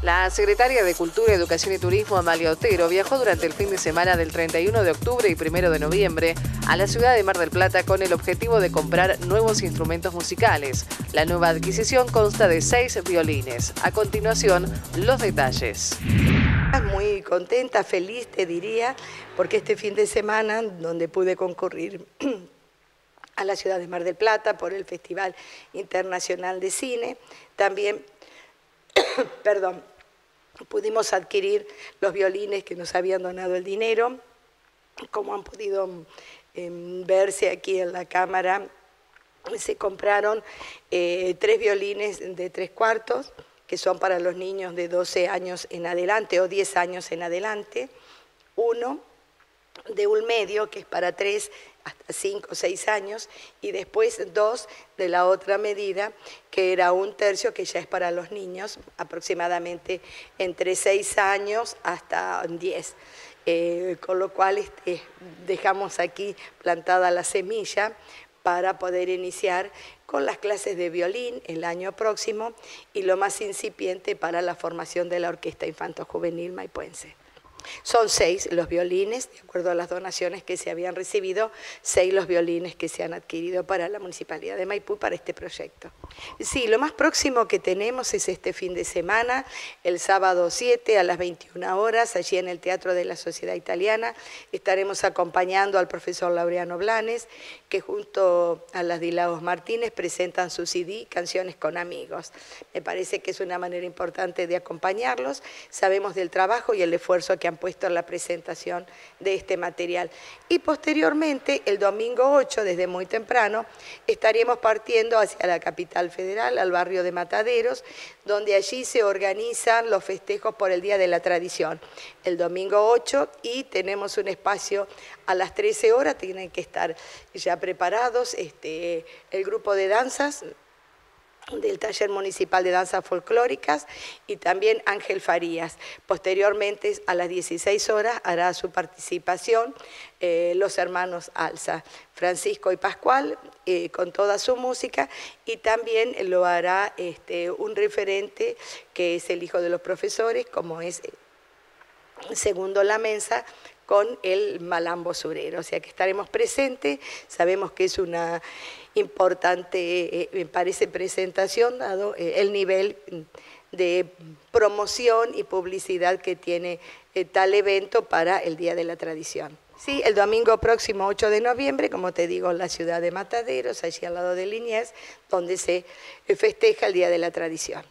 La secretaria de Cultura, Educación y Turismo, Amalia Otero, viajó durante el fin de semana del 31 de octubre y 1 de noviembre a la ciudad de Mar del Plata con el objetivo de comprar nuevos instrumentos musicales. La nueva adquisición consta de seis violines. A continuación, los detalles. Muy contenta, feliz, te diría, porque este fin de semana, donde pude concurrir a la ciudad de Mar del Plata por el Festival Internacional de Cine, también perdón, pudimos adquirir los violines que nos habían donado el dinero, como han podido em, verse aquí en la cámara, se compraron eh, tres violines de tres cuartos, que son para los niños de 12 años en adelante o 10 años en adelante, uno de un medio, que es para tres hasta cinco o seis años, y después dos de la otra medida, que era un tercio, que ya es para los niños, aproximadamente entre seis años hasta diez. Eh, con lo cual este, dejamos aquí plantada la semilla para poder iniciar con las clases de violín el año próximo y lo más incipiente para la formación de la Orquesta Infanto Juvenil Maipuense. Son seis los violines, de acuerdo a las donaciones que se habían recibido, seis los violines que se han adquirido para la Municipalidad de Maipú para este proyecto. Sí, lo más próximo que tenemos es este fin de semana, el sábado 7 a las 21 horas, allí en el Teatro de la Sociedad Italiana, estaremos acompañando al profesor Laureano Blanes, que junto a las Dilagos Martínez presentan su CD Canciones con Amigos. Me parece que es una manera importante de acompañarlos, sabemos del trabajo y el esfuerzo que han puesto en la presentación de este material. Y posteriormente, el domingo 8, desde muy temprano, estaremos partiendo hacia la capital federal, al barrio de Mataderos, donde allí se organizan los festejos por el Día de la Tradición. El domingo 8 y tenemos un espacio a las 13 horas, tienen que estar ya preparados este, el grupo de danzas, del Taller Municipal de Danzas Folclóricas y también Ángel Farías. Posteriormente, a las 16 horas, hará su participación eh, los hermanos Alza, Francisco y Pascual, eh, con toda su música, y también lo hará este, un referente que es el hijo de los profesores, como es eh, Segundo La Mensa, con el Malambo Surero. O sea que estaremos presentes, sabemos que es una importante, eh, me parece, presentación, dado eh, el nivel de promoción y publicidad que tiene eh, tal evento para el Día de la Tradición. Sí, el domingo próximo 8 de noviembre, como te digo, en la ciudad de Mataderos, allí al lado de Liniers, donde se festeja el Día de la Tradición.